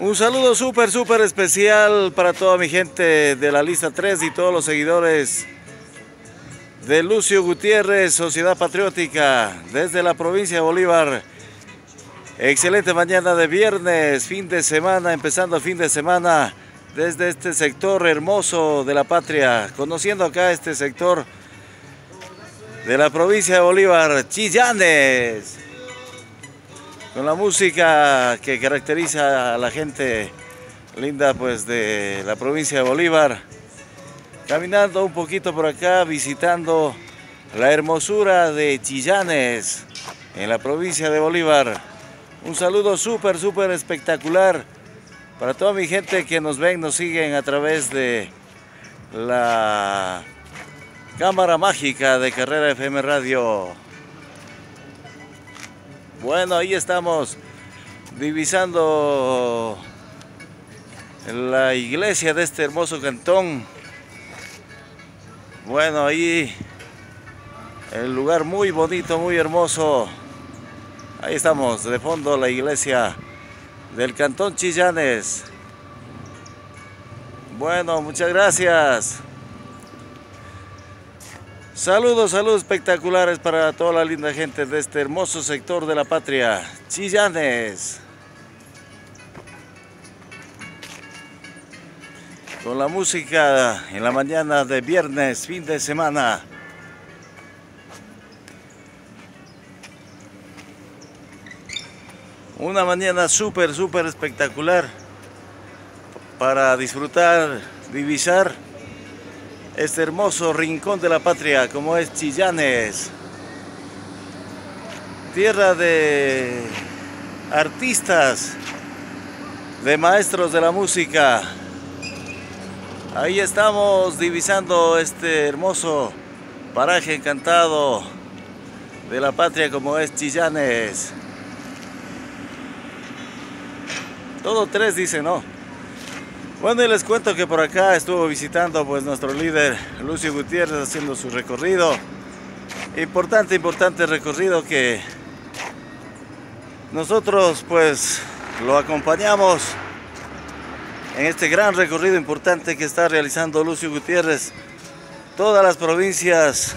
Un saludo súper, súper especial para toda mi gente de la lista 3 y todos los seguidores de Lucio Gutiérrez, Sociedad Patriótica, desde la provincia de Bolívar. Excelente mañana de viernes, fin de semana, empezando fin de semana desde este sector hermoso de la patria, conociendo acá este sector de la provincia de Bolívar, Chillanes con la música que caracteriza a la gente linda pues de la provincia de Bolívar. Caminando un poquito por acá, visitando la hermosura de Chillanes en la provincia de Bolívar. Un saludo súper, súper espectacular para toda mi gente que nos ven, nos siguen a través de la cámara mágica de Carrera FM Radio. Bueno, ahí estamos divisando la iglesia de este hermoso cantón. Bueno, ahí el lugar muy bonito, muy hermoso. Ahí estamos, de fondo la iglesia del cantón Chillanes. Bueno, muchas gracias. Saludos, saludos espectaculares para toda la linda gente de este hermoso sector de la patria, Chillanes. Con la música en la mañana de viernes, fin de semana. Una mañana súper, súper espectacular para disfrutar, divisar este hermoso rincón de la patria como es Chillanes. Tierra de artistas, de maestros de la música. Ahí estamos divisando este hermoso paraje encantado de la patria como es Chillanes. Todo tres dice no. Bueno, y les cuento que por acá estuvo visitando pues nuestro líder Lucio Gutiérrez haciendo su recorrido. Importante, importante recorrido que nosotros pues lo acompañamos en este gran recorrido importante que está realizando Lucio Gutiérrez. Todas las provincias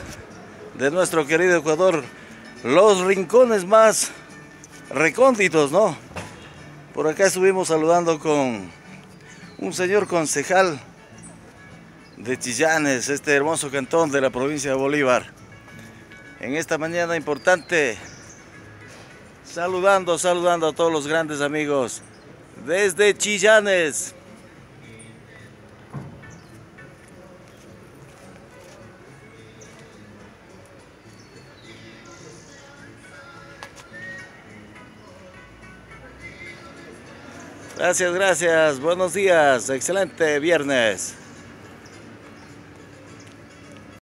de nuestro querido Ecuador, los rincones más recónditos, ¿no? Por acá estuvimos saludando con un señor concejal de Chillanes, este hermoso cantón de la provincia de Bolívar. En esta mañana importante, saludando, saludando a todos los grandes amigos desde Chillanes. Gracias, gracias. Buenos días. Excelente viernes.